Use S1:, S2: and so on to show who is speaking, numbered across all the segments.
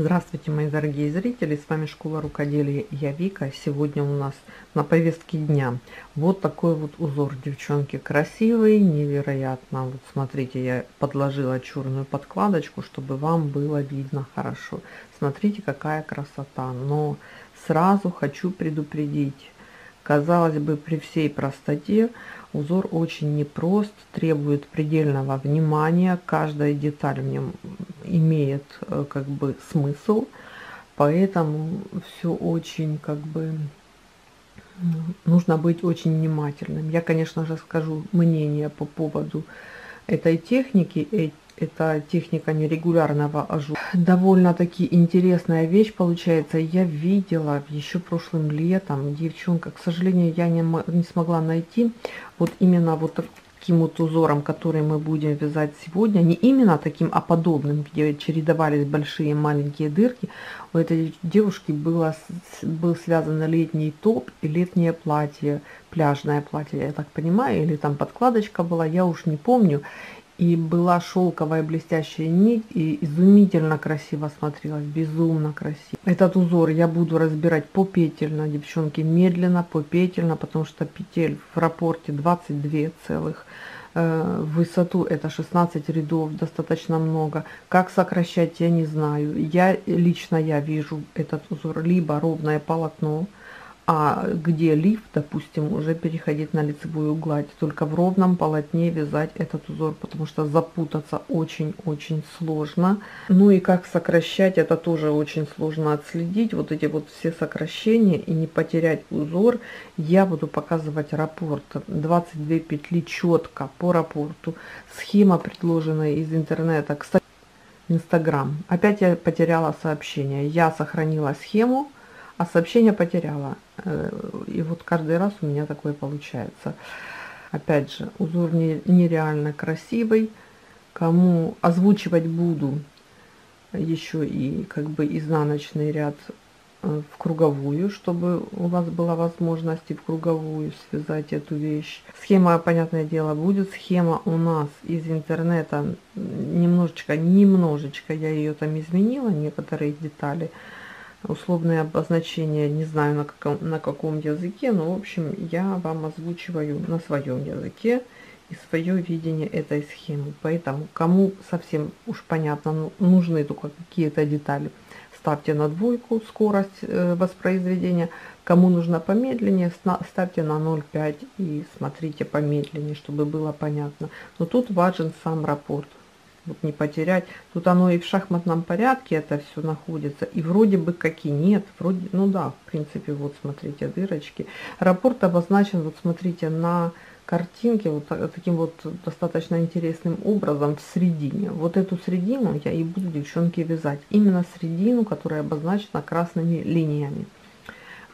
S1: Здравствуйте, мои дорогие зрители, с вами Школа Рукоделия я Вика. Сегодня у нас на повестке дня вот такой вот узор, девчонки, красивый, невероятно. Вот смотрите, я подложила черную подкладочку, чтобы вам было видно хорошо. Смотрите, какая красота, но сразу хочу предупредить, казалось бы, при всей простоте, узор очень непрост, требует предельного внимания, каждая деталь в нем имеет э, как бы смысл, поэтому все очень как бы нужно быть очень внимательным. Я, конечно же, скажу мнение по поводу этой техники. Это техника нерегулярного ажура. Довольно-таки интересная вещь получается. Я видела еще прошлым летом, девчонка, к сожалению, я не, не смогла найти вот именно вот таким вот узором, который мы будем вязать сегодня, не именно таким, а подобным, где чередовались большие и маленькие дырки, у этой девушки было, был связан летний топ и летнее платье, пляжное платье, я так понимаю, или там подкладочка была, я уж не помню. И была шелковая блестящая нить, и изумительно красиво смотрелась, безумно красиво. Этот узор я буду разбирать попетельно, девчонки, медленно, попетельно, потому что петель в рапорте 22 целых. Э, в высоту это 16 рядов, достаточно много. Как сокращать, я не знаю. Я лично я вижу этот узор либо ровное полотно, а где лиф, допустим, уже переходить на лицевую гладь. Только в ровном полотне вязать этот узор, потому что запутаться очень-очень сложно. Ну и как сокращать, это тоже очень сложно отследить. Вот эти вот все сокращения и не потерять узор, я буду показывать рапорт. 22 петли четко по рапорту. Схема, предложенная из интернета. Кстати, Инстаграм. Опять я потеряла сообщение. Я сохранила схему а сообщение потеряла. Э, и вот каждый раз у меня такое получается. Опять же, узор нереально красивый. Кому озвучивать буду еще и как бы изнаночный ряд э, в круговую, чтобы у вас была возможность и в круговую связать эту вещь. Схема, понятное дело, будет. Схема у нас из интернета немножечко, немножечко я ее там изменила, некоторые детали условные обозначения, не знаю на каком, на каком языке, но в общем я вам озвучиваю на своем языке и свое видение этой схемы. Поэтому кому совсем уж понятно, ну, нужны только какие-то детали, ставьте на двойку скорость э, воспроизведения. Кому нужно помедленнее, ставьте на 0,5 и смотрите помедленнее, чтобы было понятно. Но тут важен сам рапорт вот не потерять. Тут оно и в шахматном порядке это все находится, и вроде бы как и нет, вроде, ну да, в принципе, вот смотрите, дырочки. Рапорт обозначен, вот смотрите, на картинке вот таким вот достаточно интересным образом в середине. Вот эту середину я и буду, девчонки, вязать. Именно середину, которая обозначена красными линиями.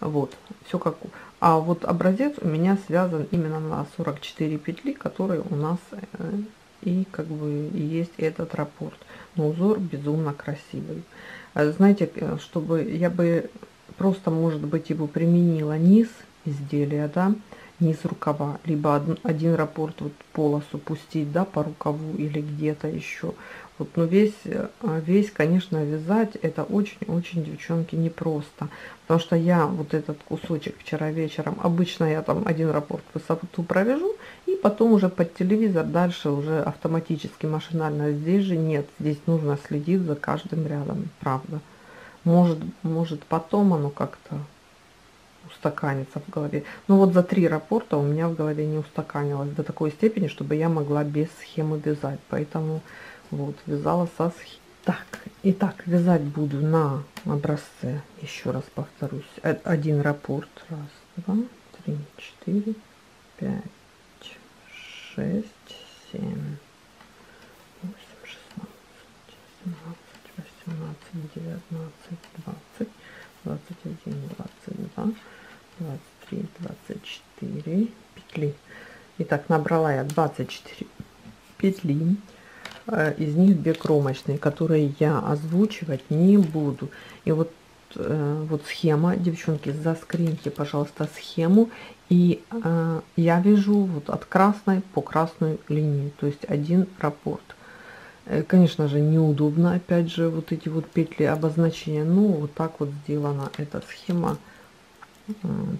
S1: Вот, все как... А вот образец у меня связан именно на 44 петли, которые у нас э, и как бы есть этот рапорт. Но узор безумно красивый. А знаете, э, чтобы я бы просто, может быть, его применила низ изделия, да, низ рукава, либо один, один раппорт вот полосу пустить, да, по рукаву или где-то еще. Вот, но весь, э, весь, конечно, вязать это очень-очень, девчонки, непросто. Потому что я вот этот кусочек вчера вечером, обычно я там один раппорт высоту провяжу, и потом уже под телевизор дальше уже автоматически, машинально. Здесь же нет, здесь нужно следить за каждым рядом, правда. Может, может потом оно как-то устаканится в голове. Но вот за три рапорта у меня в голове не устаканилось до такой степени, чтобы я могла без схемы вязать. Поэтому вот вязала со схемой. Так, итак, вязать буду на образце, еще раз повторюсь, один рапорт. Раз, два, три, четыре, пять, шесть, семь, восемь, шестнадцать, семнадцать, восемнадцать, девятнадцать, двадцать, двадцать один, двадцать два, 23, 24 петли. Итак, набрала я 24 петли. Э, из них две кромочные, которые я озвучивать не буду. И вот, э, вот схема, девчонки, заскриньте, пожалуйста, схему. И э, я вяжу вот от красной по красную линию, то есть один раппорт. Конечно же, неудобно, опять же, вот эти вот петли обозначения. Ну, вот так вот сделана эта схема.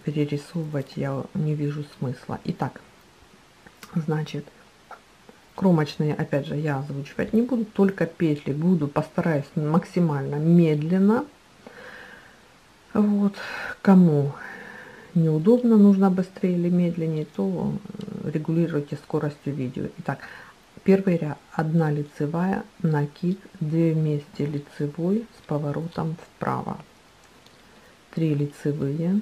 S1: Перерисовывать я не вижу смысла. Итак, значит, кромочные, опять же, я озвучивать не буду, только петли буду, постараюсь максимально медленно. Вот, кому неудобно, нужно быстрее или медленнее, то регулируйте скоростью видео. Итак, Первый ряд 1 лицевая, накид, 2 вместе лицевой с поворотом вправо, 3 лицевые,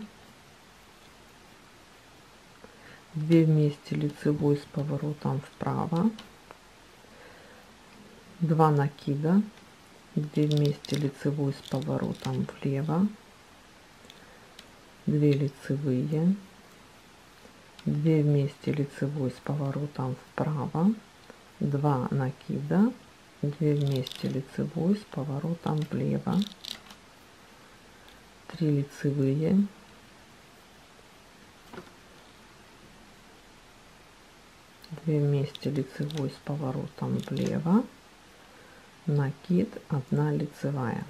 S1: 2 вместе лицевой с поворотом вправо, 2 накида, 2 вместе лицевой с поворотом влево, 2 лицевые, 2 вместе лицевой с поворотом вправо, 2 накида. 2 вместе лицевой с поворотом влево. 3 лицевые две вместе лицевой с поворотом влево. Накид 1 лицевая.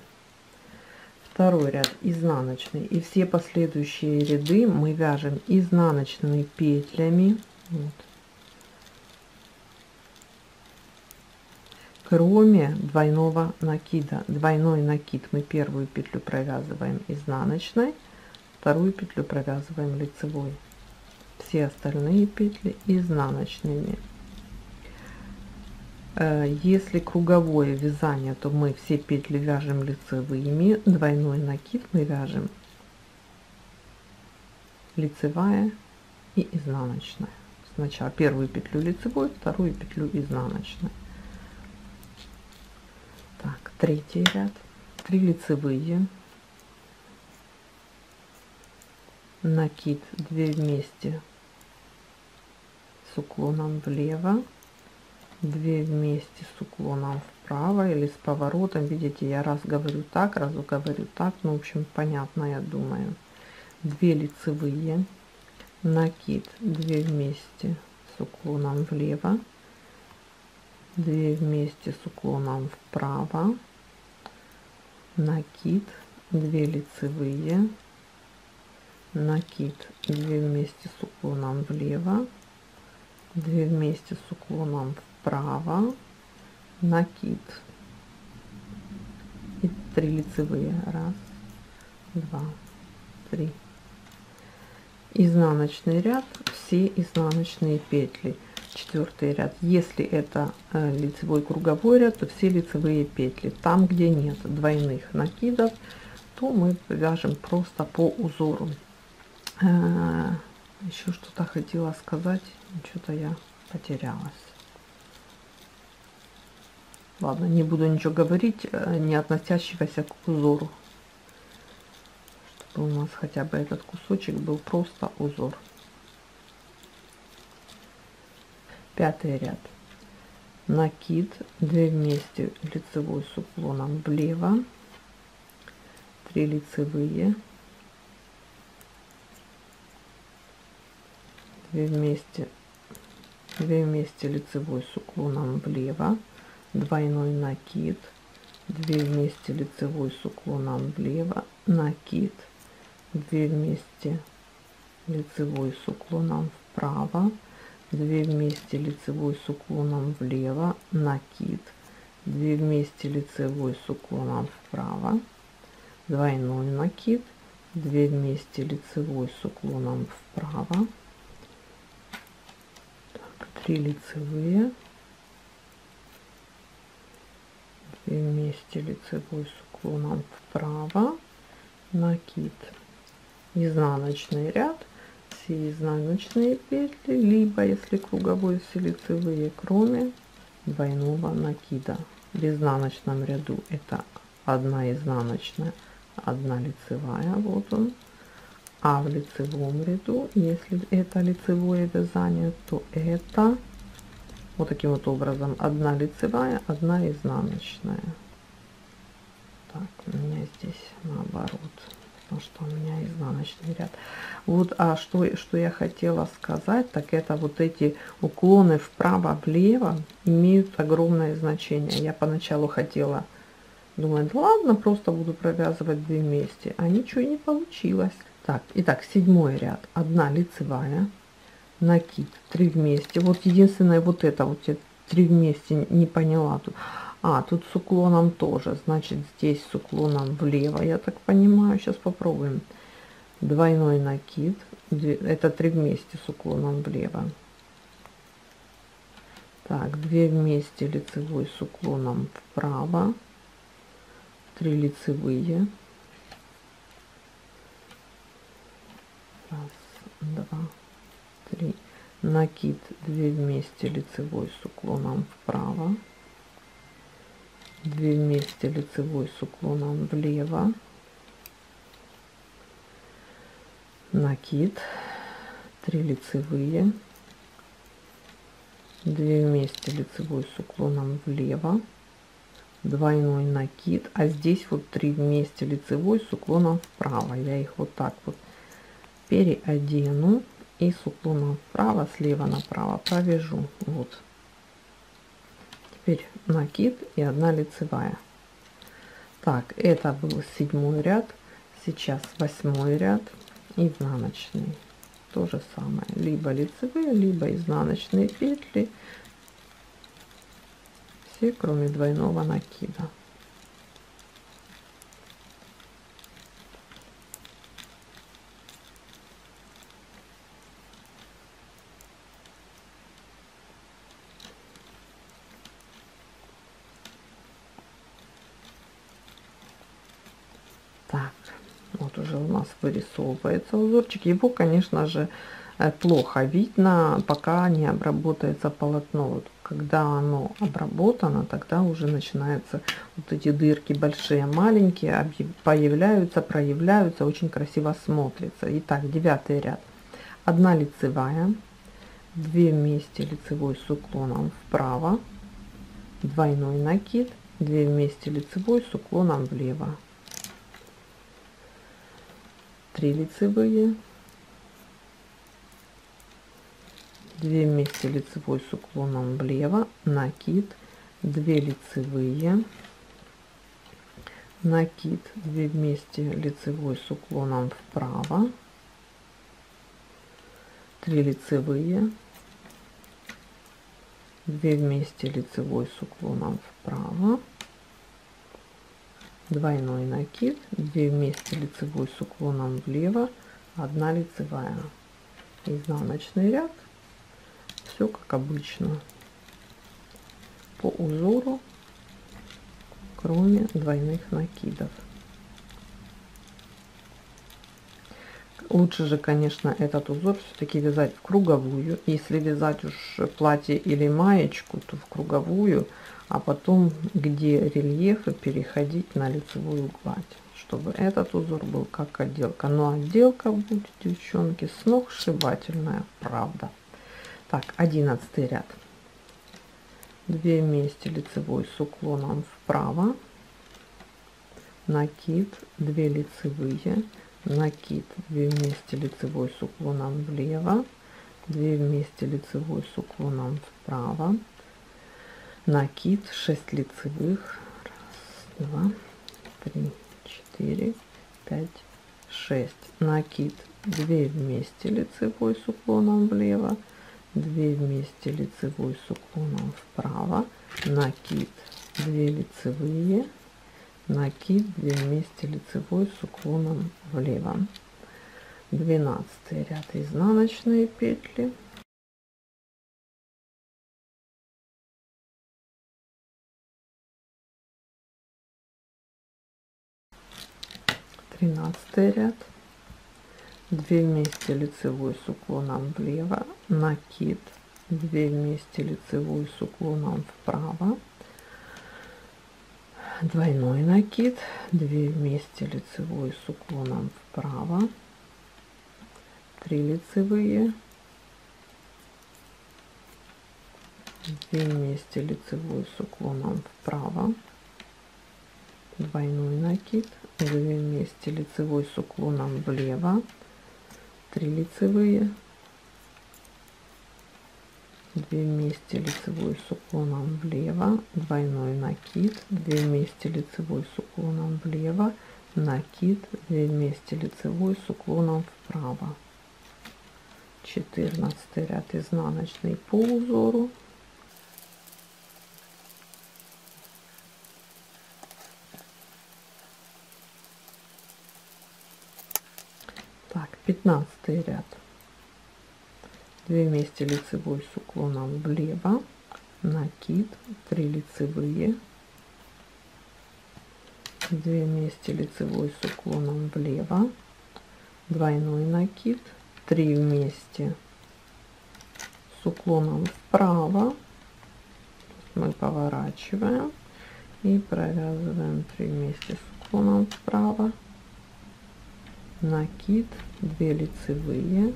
S1: Второй ряд изнаночный. И все последующие ряды мы вяжем изнаночными петлями. Вот, кроме двойного накида. Двойной накид мы первую петлю провязываем изнаночной вторую петлю провязываем лицевой все остальные петли изнаночными. Э, если круговое вязание то мы все петли вяжем лицевыми двойной накид мы вяжем лицевая и изнаночная. Сначала первую петлю лицевой вторую петлю изнаночной так третий ряд. 3 лицевые накид 2 вместе с уклоном влево 2 вместе с уклоном вправо или с поворотом. Видите я раз говорю так раз говорю так. Ну в общем понятно я думаю. 2 лицевые накид 2 вместе с уклоном влево 2 вместе с уклоном вправо накид 2 лицевые накид. 2 вместе с уклоном влево. 2 вместе с уклоном вправо. Накид. И 3 лицевые. Раз два три. Изнаночный ряд. Все изнаночные петли. Четвертый ряд. Если это э, лицевой круговой ряд то все лицевые петли. Там где нет двойных накидов то мы вяжем просто по узору еще что-то хотела сказать что-то я потерялась. Ладно не буду ничего говорить э, не относящегося к узору. Чтобы у нас хотя бы этот кусочек был просто узор. Пятый ряд. Накид 2 вместе лицевой с уклоном влево 3 лицевые 2 вместе 2 вместе лицевой с уклоном влево двойной накид 2 вместе лицевой с уклоном влево накид 2 вместе лицевой с уклоном вправо 2 вместе лицевой с уклоном влево накид 2 вместе лицевой с уклоном вправо двойной накид 2 вместе лицевой с уклоном вправо 3 лицевые. 2 вместе лицевой с уклоном вправо накид. Изнаночный ряд все изнаночные петли либо если круговой все лицевые кроме двойного накида. В изнаночном ряду это одна изнаночная одна лицевая вот он а в лицевом ряду если это лицевое вязание то это вот таким вот образом одна лицевая одна изнаночная так у меня здесь наоборот потому что у меня изнаночный ряд. Вот, а что, что я хотела сказать, так это вот эти уклоны вправо-влево имеют огромное значение. Я поначалу хотела, думаю, ладно, просто буду провязывать две вместе, а ничего не получилось. Так, итак, седьмой ряд, одна лицевая, накид, три вместе. Вот единственное, вот это вот я три вместе не поняла тут. А, тут с уклоном тоже, значит здесь с уклоном влево, я так понимаю. Сейчас попробуем. Двойной накид, это три вместе с уклоном влево. Так, две вместе лицевой с уклоном вправо, три лицевые. 2, 3. Накид 2 вместе лицевой с уклоном вправо. 2 вместе лицевой с уклоном влево. Накид 3 лицевые. 2 вместе лицевой с уклоном влево двойной накид а здесь вот три вместе лицевой с уклоном вправо я их вот так вот переодену и с уклоном вправо слева направо провяжу. Вот. Теперь накид и одна лицевая. Так это был седьмой ряд сейчас восьмой ряд изнаночный. То же самое. Либо лицевые либо изнаночные петли. Все кроме двойного накида вырисовывается узорчик. Его, конечно же, э, плохо видно, пока не обработается полотно. Вот когда оно обработано, тогда уже начинаются вот эти дырки большие, маленькие, появляются, проявляются, очень красиво смотрится. Итак, девятый ряд. Одна лицевая, две вместе лицевой с уклоном вправо, двойной накид, две вместе лицевой с уклоном влево 3 лицевые 2 вместе лицевой с уклоном влево накид 2 лицевые накид 2 вместе лицевой с уклоном вправо 3 лицевые 2 вместе лицевой с уклоном вправо двойной накид 2 вместе лицевой с уклоном влево 1 лицевая. Изнаночный ряд. Все как обычно. По узору кроме двойных накидов лучше же конечно этот узор все-таки вязать в круговую если вязать уж платье или маечку то в круговую а потом где рельефы переходить на лицевую гладь чтобы этот узор был как отделка. Но отделка будет девчонки сногсшибательная правда. Так одиннадцатый ряд. 2 вместе лицевой с уклоном вправо. Накид 2 лицевые накид. 2 вместе лицевой с уклоном влево. 2 вместе лицевой с уклоном вправо. Накид. 6 лицевых. Раз два три четыре пять шесть. Накид. 2 вместе лицевой с уклоном влево. 2 вместе лицевой с уклоном вправо. Накид. 2 лицевые накид 2 вместе лицевой с уклоном влево. 12 ряд изнаночные петли. 13 ряд. 2 вместе лицевой с уклоном влево. Накид. 2 вместе лицевой с уклоном вправо двойной накид. 2 вместе лицевой с уклоном вправо. 3 лицевые. 2 вместе лицевой с уклоном вправо. Двойной накид. 2 вместе лицевой с уклоном влево. 3 лицевые 2 вместе лицевой с уклоном влево. Двойной накид. 2 вместе лицевой с уклоном влево. Накид. 2 вместе лицевой с уклоном вправо. 14 ряд. Изнаночный по узору. Так 15 ряд 2 вместе лицевой с уклоном влево. Накид. 3 лицевые. 2 вместе лицевой с уклоном влево. Двойной накид. 3 вместе с уклоном вправо. Мы поворачиваем и провязываем 3 вместе с уклоном вправо. Накид. 2 лицевые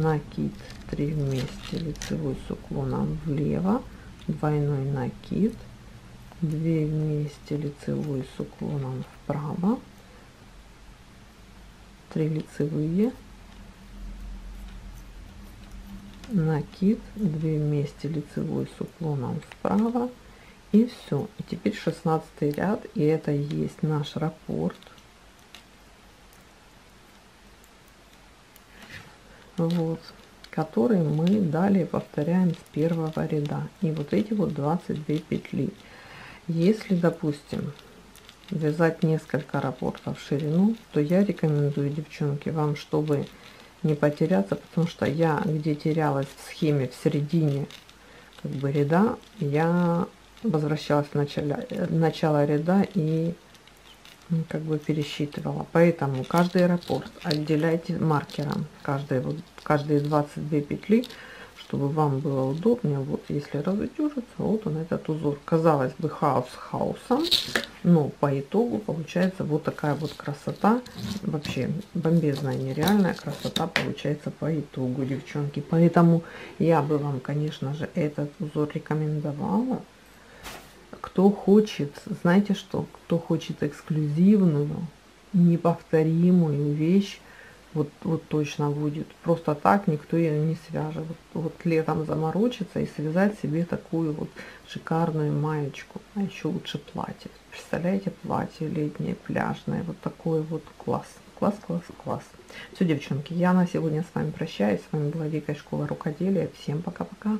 S1: накид 3 вместе лицевой с уклоном влево двойной накид 2 вместе лицевой с уклоном вправо 3 лицевые накид 2 вместе лицевой с уклоном вправо и все и теперь 16 ряд и это есть наш раппорт вот который мы далее повторяем с первого ряда. И вот эти вот 22 петли. Если допустим вязать несколько раппортов в ширину то я рекомендую девчонки вам чтобы не потеряться потому что я где терялась в схеме в середине как бы ряда я возвращалась в начале, начало ряда и как бы пересчитывала. Поэтому каждый раппорт отделяйте маркером. Каждые, вот, каждые 22 петли, чтобы вам было удобнее. Вот если разутюжится, вот он этот узор. Казалось бы хаос хаосом, но по итогу получается вот такая вот красота. Вообще бомбезная, нереальная красота получается по итогу, девчонки. Поэтому я бы вам, конечно же, этот узор рекомендовала кто хочет, знаете что, кто хочет эксклюзивную, неповторимую вещь, вот, вот точно будет. Просто так никто ее не свяжет. Вот, вот летом заморочиться и связать себе такую вот шикарную маечку. А еще лучше платье. Представляете, платье летнее, пляжное. Вот такое вот класс. Класс, класс, класс. Все, девчонки, я на сегодня с вами прощаюсь. С вами была Вика из школы рукоделия. Всем пока-пока.